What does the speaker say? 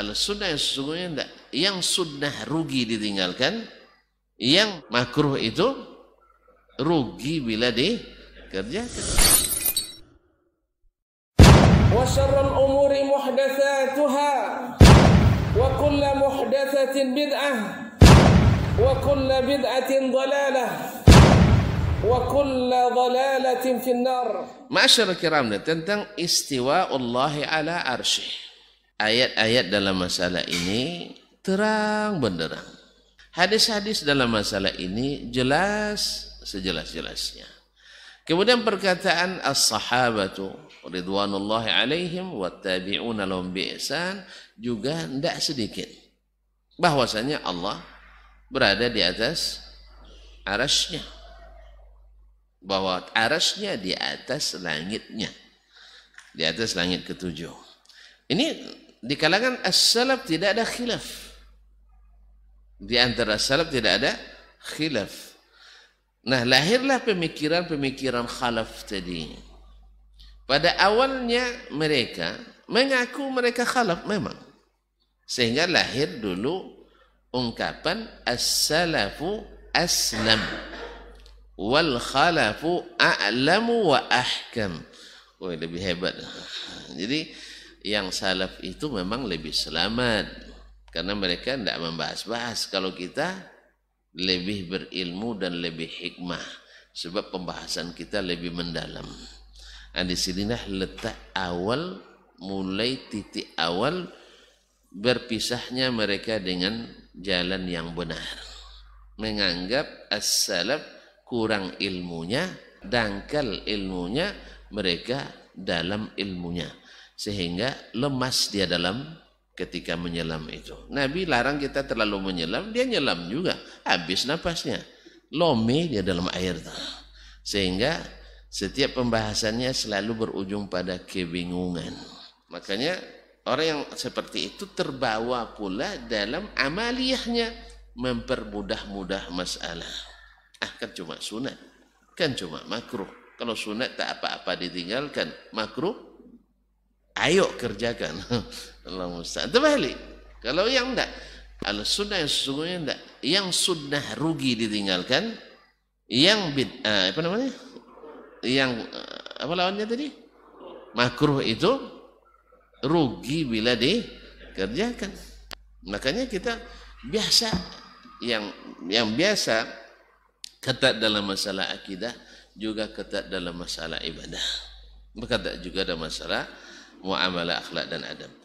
al sunnah yang sesungguhnya tidak yang sunnah rugi ditinggalkan yang makruh itu rugi bila dikerjakan وشر الأمور محدثاتها وكل محدثة بدعة وكل بدعة ضلالة وكل ضلالة في النار Masyarakat kiram tentang istiwa Allah ala arsyih. Ayat-ayat dalam masalah ini terang benderang. Hadis-hadis dalam masalah ini jelas sejelas-jelasnya. Kemudian perkataan as-sahabatu ridwanullahi alaihim wa tabi'una lahum bi ihsan juga tidak sedikit. Bahwasanya Allah berada di atas arasnya bahwa arasnya di atas langitnya di atas langit ketujuh ini di kalangan as-salaf tidak ada khilaf. Di antara salaf tidak ada khilaf. Nah lahirlah pemikiran-pemikiran khalaf tadi. Pada awalnya mereka mengaku mereka khalaf memang. Sehingga lahir dulu ungkapan as-salafu aslam. Wal khalafu a'lamu wa ahkam. Wah, lebih hebat. Jadi yang salaf itu memang lebih selamat karena mereka tidak membahas-bahas kalau kita lebih berilmu dan lebih hikmah sebab pembahasan kita lebih mendalam. Nah, di sinilah letak awal mulai titik awal berpisahnya mereka dengan jalan yang benar. Menganggap as-salaf kurang ilmunya, dangkal ilmunya, mereka dalam ilmunya. Sehingga lemas dia dalam ketika menyelam itu. Nabi larang kita terlalu menyelam, dia nyelam juga. Habis napasnya. Lome dia dalam air. Sehingga setiap pembahasannya selalu berujung pada kebingungan. Makanya orang yang seperti itu terbawa pula dalam amaliyahnya mempermudah-mudah masalah. Ah kan cuma sunat. Kan cuma makruh. Kalau sunat tak apa-apa ditinggalkan. Makruh, ayo kerjakan. Allah musta'an. Terbalik. Kalau yang enggak. Al sunnah yang sesungguhnya enggak. Yang sunnah rugi ditinggalkan. Yang bid, uh, apa namanya? Yang uh, apa lawannya tadi? Makruh itu rugi bila dikerjakan. Makanya kita biasa yang yang biasa ketat dalam masalah akidah juga ketat dalam masalah ibadah ketat juga dalam masalah muamalah akhlak dan adab